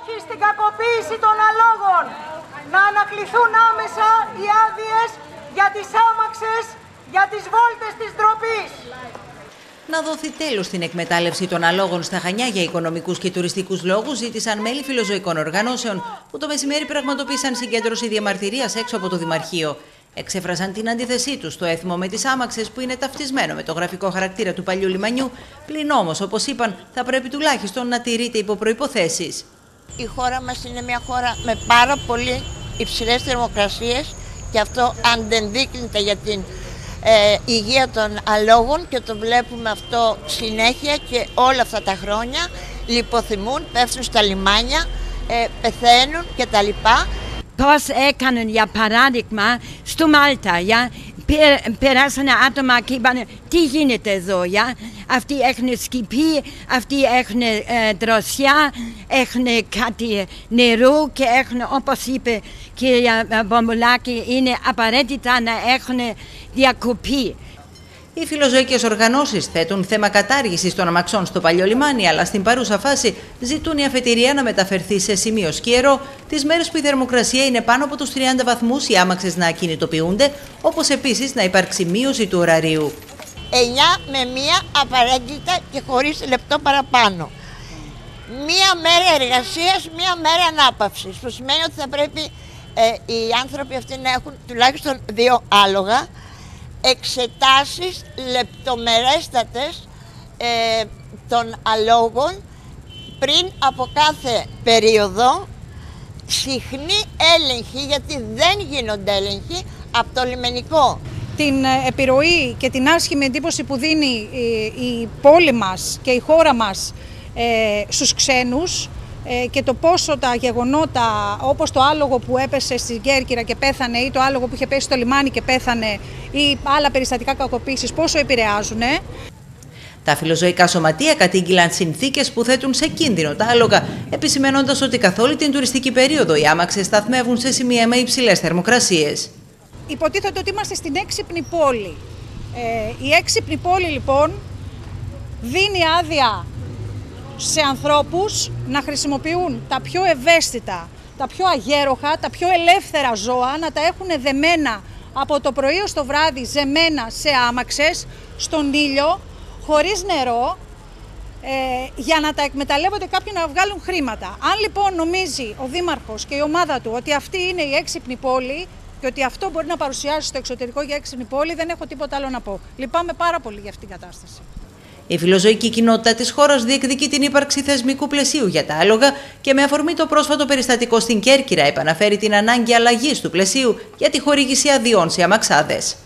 όχι στην κακοποίηση των αλόγων. Να ανακληθούν άμεσα οι άδειες για τις άμαξες, για τις βόλτες της ντροπής. Να δοθεί τέλος στην εκμετάλλευση των αλόγων στα Χανιά για οικονομικούς και τουριστικούς λόγους, ζήτησαν μέλη φιλοζωικών οργανώσεων που το μεσημέρι πραγματοποίησαν συγκέντρωση διαμαρτυρίας έξω από το Δημαρχείο. Εξέφρασαν την αντίθεσή τους στο έθιμο με τις άμαξες που είναι ταυτισμένο με το γραφικό χαρακτήρα του παλιού λιμανιού, πλην όμως, όπως είπαν, θα πρέπει τουλάχιστον να τηρείται υπό προποθέσει. Η χώρα μας είναι μια χώρα με πάρα πολύ υψηλές θερμοκρασίες και αυτό αντενδείκνυται για την ε, υγεία των αλόγων και το βλέπουμε αυτό συνέχεια και όλα αυτά τα χρόνια λιποθυμούν, πέφτουν στα λιμάνια, ε, πεθαίνουν κτλ. Πώς έκαναν για παράδειγμα στο Μάλτα, για, περάσανε άτομα και είπαν τι γίνεται εδώ, για, αυτοί έχουν σκυπή, αυτοί έχουν ε, δροσιά, έχουν κάτι νερό και έχουν όπως είπε κυρία Μπομπολάκη είναι απαραίτητα να έχουν διακοπή. Οι φιλοζωικές οργανώσεις θέτουν θέμα κατάργησης των αμαξών στο παλιό λιμάνι, αλλά στην παρούσα φάση ζητούν η αφετηρία να μεταφερθεί σε σημείο σκιερό τις μέρες που η θερμοκρασία είναι πάνω από τους 30 βαθμούς, οι άμαξες να ακινητοποιούνται, όπως επίσης να υπάρξει μείωση του ωραρίου. 9 με 1 απαραίτητα και χωρίς λεπτό παραπάνω. Μία μέρα εργασίας, μία μέρα ανάπαυσης. Που σημαίνει ότι θα πρέπει ε, οι άνθρωποι αυτοί να έχουν τουλάχιστον δύο άλογα εξετάσεις λεπτομερέστατες ε, των αλόγων πριν από κάθε περίοδο συχνή έλεγχη γιατί δεν γίνονται έλεγχοι από το λιμενικό. Την ε, επιρροή και την άσχημη εντύπωση που δίνει η, η πόλη μας και η χώρα μας ε, στους ξένους ε, και το πόσο τα γεγονότα όπως το άλογο που έπεσε στη Κέρκυρα και πέθανε ή το άλογο που είχε πέσει στο λιμάνι και πέθανε ή άλλα περιστατικά κακοποίησης πόσο επηρεάζουν. Τα φιλοζωικά σωματεία κατήγγυλαν συνθήκες που θέτουν σε κίνδυνο τα άλογα, επισημένοντας ότι καθ' όλη την τουριστική περίοδο οι άμαξες σταθμεύουν σε σημεία με υψηλές θερμοκρασίες. Υποτίθεται ότι είμαστε στην έξυπνη πόλη. Ε, η έξυπνη πόλη λοιπόν δίνει άδεια σε ανθρώπους να χρησιμοποιούν τα πιο ευαίσθητα, τα πιο αγέροχα, τα πιο ελεύθερα ζώα, να τα έχουν δεμένα από το πρωί ως το βράδυ, ζεμένα σε άμαξες, στον ήλιο, χωρίς νερό, ε, για να τα εκμεταλλεύονται κάποιοι να βγάλουν χρήματα. Αν λοιπόν νομίζει ο Δήμαρχος και η ομάδα του ότι αυτή είναι η έξυπνη πόλη και ότι αυτό μπορεί να παρουσιάσει στο εξωτερικό για έξυπνη πόλη, δεν έχω τίποτα άλλο να πω. Λυπάμαι πάρα πολύ για αυτήν την κατάσταση. Η φιλοζωική κοινότητα της χώρας διεκδικεί την ύπαρξη θεσμικού πλαισίου για τα άλογα και με αφορμή το πρόσφατο περιστατικό στην Κέρκυρα επαναφέρει την ανάγκη αλλαγής του πλαισίου για τη χορήγηση αδειών σε αμαξάδες.